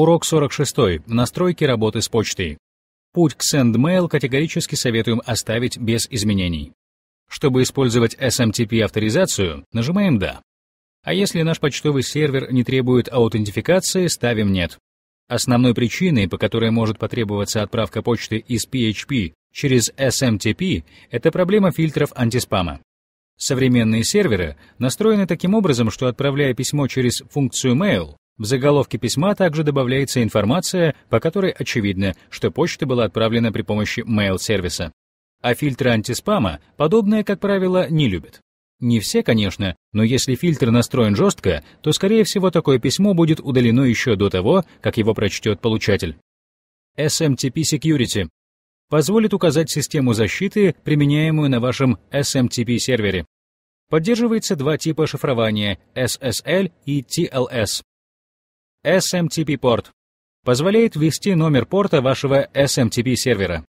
Урок 46. Настройки работы с почтой. Путь к SendMail категорически советуем оставить без изменений. Чтобы использовать SMTP-авторизацию, нажимаем «Да». А если наш почтовый сервер не требует аутентификации, ставим «Нет». Основной причиной, по которой может потребоваться отправка почты из PHP через SMTP, это проблема фильтров антиспама. Современные серверы настроены таким образом, что отправляя письмо через функцию Mail, в заголовке письма также добавляется информация, по которой очевидно, что почта была отправлена при помощи mail-сервиса. А фильтры антиспама подобное, как правило, не любят. Не все, конечно, но если фильтр настроен жестко, то, скорее всего, такое письмо будет удалено еще до того, как его прочтет получатель. SMTP Security позволит указать систему защиты, применяемую на вашем SMTP-сервере. Поддерживается два типа шифрования SSL и TLS. SMTP-порт позволяет ввести номер порта вашего SMTP-сервера.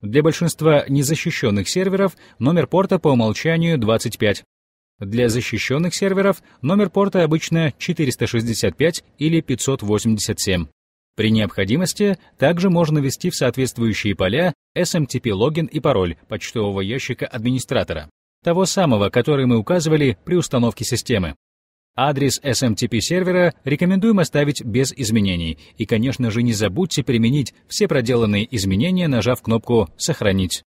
Для большинства незащищенных серверов номер порта по умолчанию 25. Для защищенных серверов номер порта обычно 465 или 587. При необходимости также можно ввести в соответствующие поля SMTP-логин и пароль почтового ящика администратора, того самого, который мы указывали при установке системы. Адрес SMTP сервера рекомендуем оставить без изменений. И, конечно же, не забудьте применить все проделанные изменения, нажав кнопку «Сохранить».